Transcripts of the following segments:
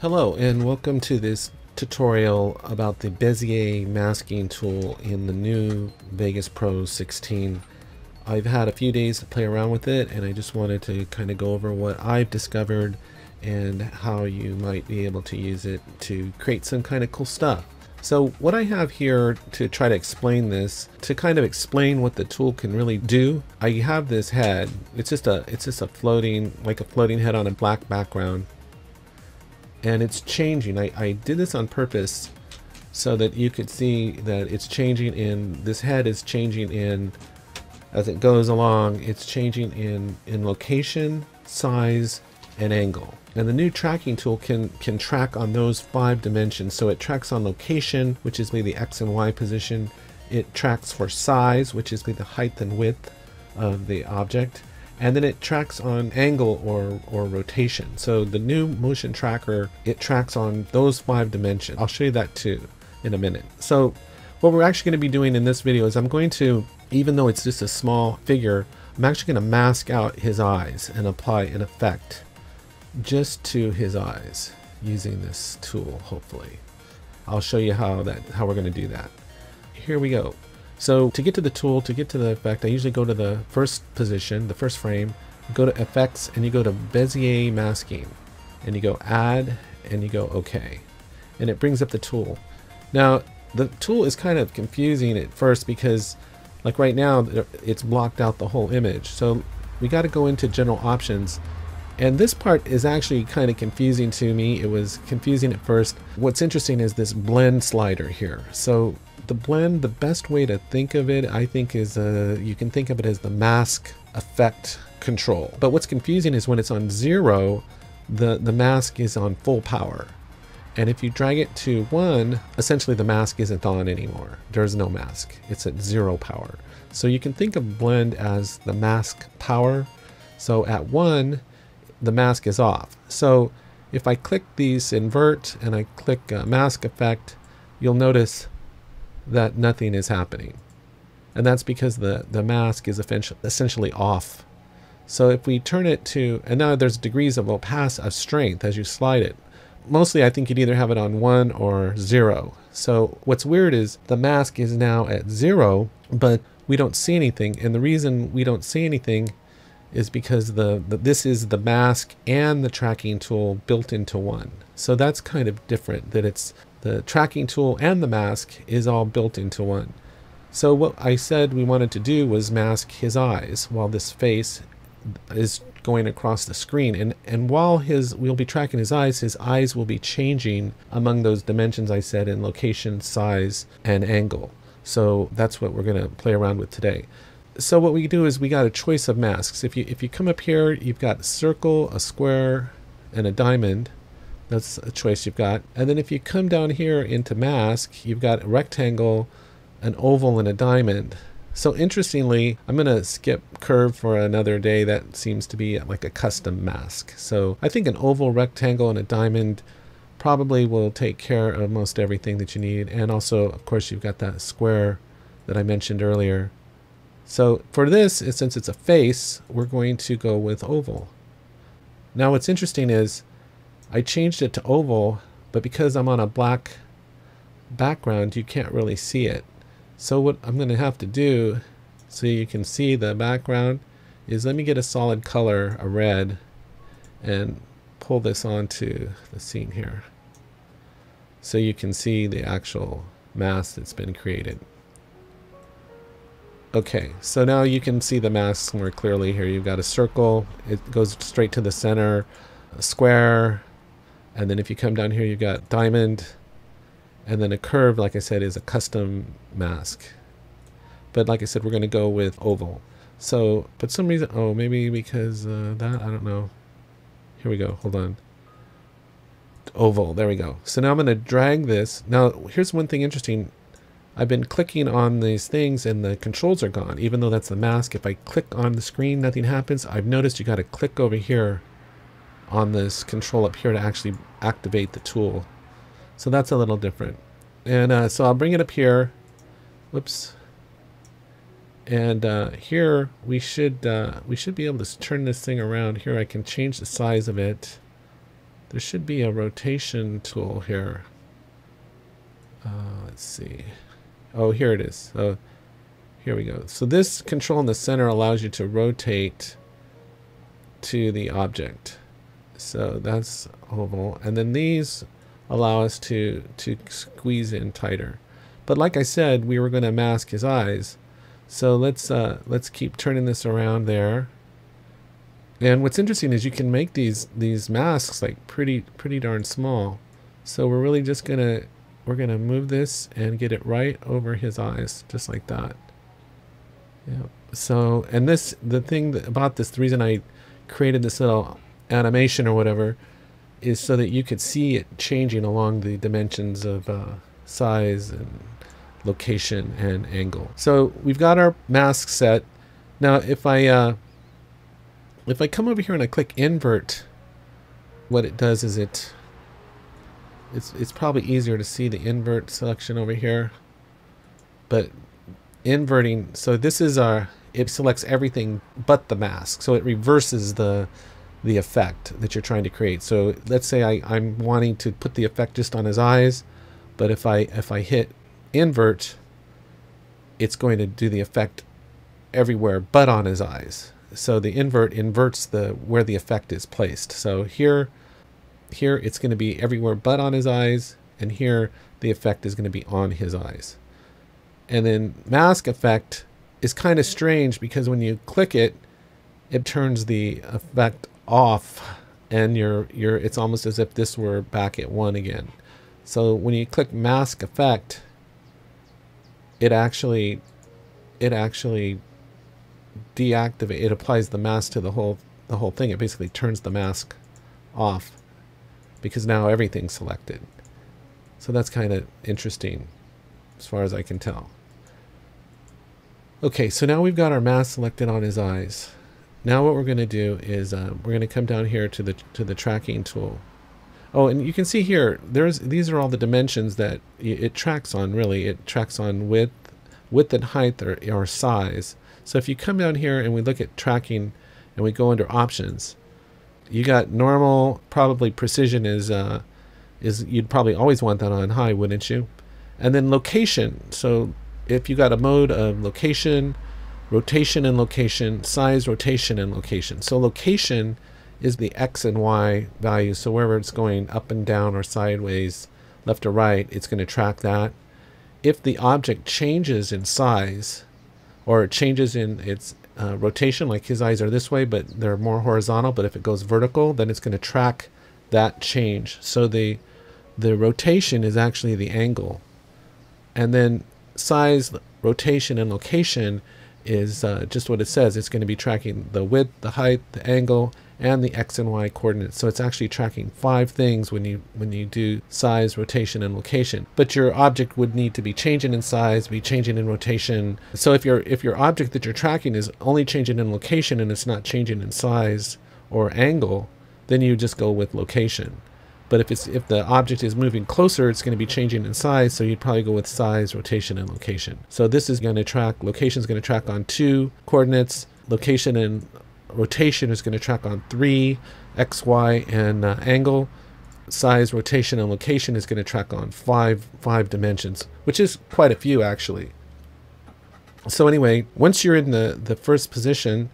Hello and welcome to this tutorial about the Bezier masking tool in the new Vegas Pro 16. I've had a few days to play around with it and I just wanted to kind of go over what I've discovered and how you might be able to use it to create some kind of cool stuff. So what I have here to try to explain this, to kind of explain what the tool can really do, I have this head. It's just a it's just a floating like a floating head on a black background and it's changing. I, I did this on purpose so that you could see that it's changing in, this head is changing in, as it goes along, it's changing in, in location, size, and angle. And the new tracking tool can, can track on those five dimensions. So it tracks on location, which is the X and Y position. It tracks for size, which is the height and width of the object and then it tracks on angle or, or rotation. So the new motion tracker, it tracks on those five dimensions. I'll show you that too in a minute. So what we're actually going to be doing in this video is I'm going to, even though it's just a small figure, I'm actually going to mask out his eyes and apply an effect just to his eyes using this tool, hopefully. I'll show you how that how we're going to do that. Here we go. So to get to the tool, to get to the effect, I usually go to the first position, the first frame, go to effects and you go to Bezier masking and you go add and you go OK. And it brings up the tool. Now the tool is kind of confusing at first because like right now it's blocked out the whole image. So we got to go into general options and this part is actually kind of confusing to me. It was confusing at first. What's interesting is this blend slider here. So the blend, the best way to think of it, I think is uh, you can think of it as the mask effect control. But what's confusing is when it's on zero, the, the mask is on full power. And if you drag it to one, essentially the mask isn't on anymore. There's no mask. It's at zero power. So you can think of blend as the mask power. So at one, the mask is off. So if I click these invert and I click uh, mask effect, you'll notice that nothing is happening. And that's because the, the mask is essentially off. So if we turn it to, and now there's degrees of opacity, of strength as you slide it. Mostly I think you'd either have it on one or zero. So what's weird is the mask is now at zero, but we don't see anything. And the reason we don't see anything is because the, the, this is the mask and the tracking tool built into one. So that's kind of different that it's the tracking tool and the mask is all built into one. So what I said we wanted to do was mask his eyes while this face is going across the screen. And, and while his we'll be tracking his eyes, his eyes will be changing among those dimensions I said in location, size, and angle. So that's what we're going to play around with today. So what we do is we got a choice of masks. If you if you come up here, you've got a circle, a square, and a diamond. That's a choice you've got. And then if you come down here into mask, you've got a rectangle, an oval, and a diamond. So interestingly, I'm going to skip curve for another day. That seems to be like a custom mask. So I think an oval, rectangle, and a diamond probably will take care of most everything that you need. And also, of course, you've got that square that I mentioned earlier. So for this, since it's a face, we're going to go with oval. Now what's interesting is I changed it to oval, but because I'm on a black background, you can't really see it. So what I'm going to have to do, so you can see the background, is let me get a solid color, a red, and pull this onto the scene here. So you can see the actual mask that's been created. Okay, so now you can see the mask more clearly here. You've got a circle, it goes straight to the center, a square, and then if you come down here, you've got diamond. And then a curve, like I said, is a custom mask. But like I said, we're going to go with oval. So, but some reason, oh, maybe because uh, that, I don't know. Here we go. Hold on. Oval. There we go. So now I'm going to drag this. Now, here's one thing interesting. I've been clicking on these things and the controls are gone, even though that's the mask. If I click on the screen, nothing happens. I've noticed you got to click over here on this control up here to actually activate the tool. So that's a little different. And uh, so I'll bring it up here. Whoops. And uh, here we should uh, we should be able to turn this thing around. Here I can change the size of it. there should be a rotation tool here. Uh, let's see. Oh, here it is. So here we go. So this control in the center allows you to rotate to the object. So that's oval. And then these allow us to, to squeeze in tighter. But like I said, we were going to mask his eyes. So let's uh, let's keep turning this around there. And what's interesting is you can make these these masks like pretty pretty darn small. So we're really just gonna we're gonna move this and get it right over his eyes, just like that. Yeah. So and this the thing that, about this, the reason I created this little animation or whatever, is so that you could see it changing along the dimensions of uh, size and location and angle. So we've got our mask set. Now if I uh, if I come over here and I click invert, what it does is it it's it's probably easier to see the invert selection over here. But inverting, so this is our it selects everything but the mask. So it reverses the the effect that you're trying to create. So let's say I, I'm wanting to put the effect just on his eyes, but if I if I hit invert, it's going to do the effect everywhere but on his eyes. So the invert inverts the where the effect is placed. So here, here it's going to be everywhere but on his eyes, and here the effect is going to be on his eyes. And then mask effect is kind of strange because when you click it, it turns the effect off and you're you're it's almost as if this were back at one again. So when you click mask effect, it actually it actually deactivate it applies the mask to the whole the whole thing. It basically turns the mask off because now everything's selected. So that's kind of interesting as far as I can tell. Okay so now we've got our mask selected on his eyes now what we're going to do is uh, we're going to come down here to the to the tracking tool Oh, and you can see here, there's these are all the dimensions that it tracks on, really. It tracks on width, width and height, or, or size. So if you come down here and we look at tracking and we go under options, you got normal, probably precision is, uh, is you'd probably always want that on high, wouldn't you? And then location. So if you got a mode of location, rotation and location, size, rotation and location. So location is the X and Y value. So wherever it's going up and down or sideways, left or right, it's going to track that. If the object changes in size or it changes in its uh, rotation, like his eyes are this way, but they're more horizontal, but if it goes vertical, then it's going to track that change. So the, the rotation is actually the angle. And then size, rotation, and location is uh, just what it says. It's going to be tracking the width, the height, the angle, and the x and y coordinates. So it's actually tracking five things when you when you do size, rotation, and location. But your object would need to be changing in size, be changing in rotation. So if your if your object that you're tracking is only changing in location and it's not changing in size or angle, then you just go with location. But if it's if the object is moving closer, it's going to be changing in size, so you'd probably go with size, rotation, and location. So this is going to track, location is going to track on two coordinates, location and rotation is going to track on three, x, y, and uh, angle. Size, rotation, and location is going to track on five five dimensions, which is quite a few actually. So anyway, once you're in the the first position,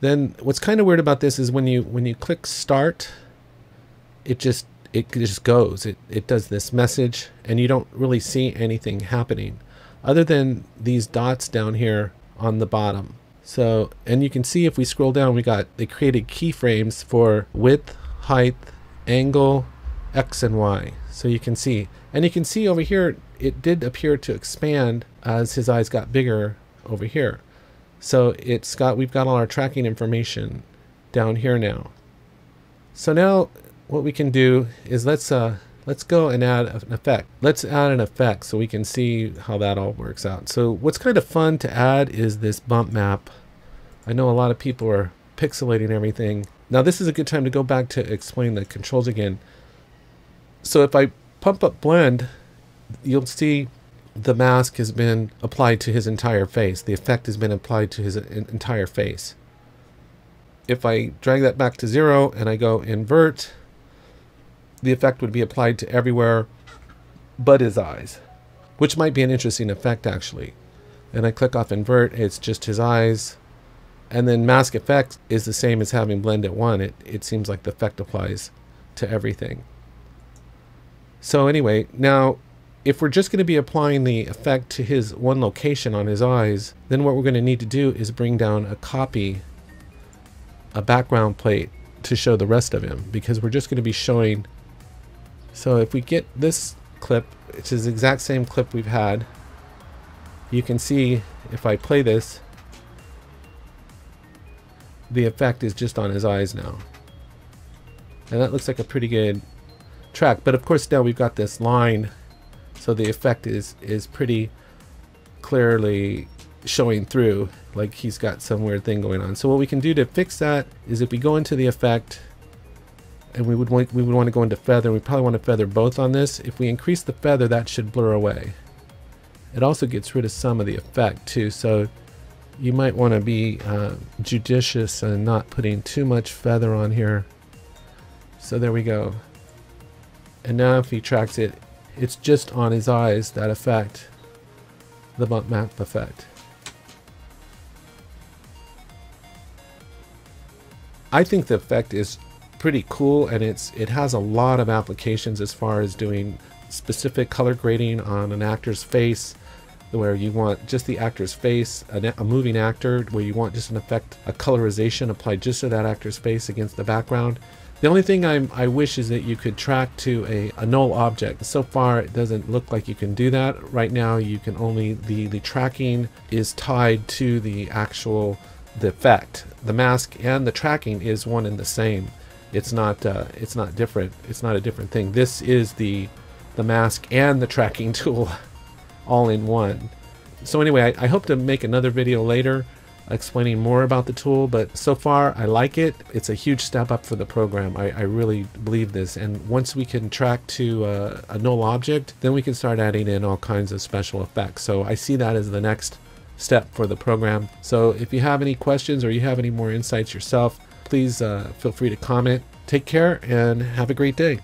then what's kind of weird about this is when you when you click start, it just it just goes. It it does this message, and you don't really see anything happening, other than these dots down here on the bottom. So, and you can see if we scroll down, we got, they created keyframes for width, height, angle, X and Y. So you can see, and you can see over here, it did appear to expand as his eyes got bigger over here. So it's got, we've got all our tracking information down here now. So now what we can do is let's, uh, let's go and add an effect. Let's add an effect so we can see how that all works out. So what's kind of fun to add is this bump map. I know a lot of people are pixelating everything. Now this is a good time to go back to explain the controls again. So if I pump up blend, you'll see the mask has been applied to his entire face. The effect has been applied to his entire face. If I drag that back to zero and I go invert, the effect would be applied to everywhere but his eyes, which might be an interesting effect actually. And I click off invert, it's just his eyes. And then mask effect is the same as having blend at one. It, it seems like the effect applies to everything. So anyway, now if we're just going to be applying the effect to his one location on his eyes, then what we're going to need to do is bring down a copy, a background plate to show the rest of him because we're just going to be showing. So if we get this clip, it's the exact same clip we've had. You can see if I play this, the effect is just on his eyes now. And that looks like a pretty good track. But of course now we've got this line so the effect is is pretty clearly showing through like he's got some weird thing going on. So what we can do to fix that is if we go into the effect and we would want we would want to go into feather, and we probably want to feather both on this. If we increase the feather, that should blur away. It also gets rid of some of the effect too, so you might want to be uh, judicious and not putting too much feather on here. So there we go. And now if he tracks it, it's just on his eyes, that effect. The bump map effect. I think the effect is pretty cool and it's it has a lot of applications as far as doing specific color grading on an actor's face where you want just the actor's face, a, a, moving actor, where you want just an effect, a colorization applied just to that actor's face against the background. The only thing I'm, i wish is that you could track to a, a null object. So far, it doesn't look like you can do that. Right now, you can only, the, the tracking is tied to the actual, the effect. The mask and the tracking is one and the same. It's not, uh, it's not different. It's not a different thing. This is the, the mask and the tracking tool all in one. So anyway, I, I hope to make another video later explaining more about the tool, but so far I like it. It's a huge step up for the program. I, I really believe this. And once we can track to uh, a null object, then we can start adding in all kinds of special effects. So I see that as the next step for the program. So if you have any questions or you have any more insights yourself, please uh, feel free to comment. Take care and have a great day.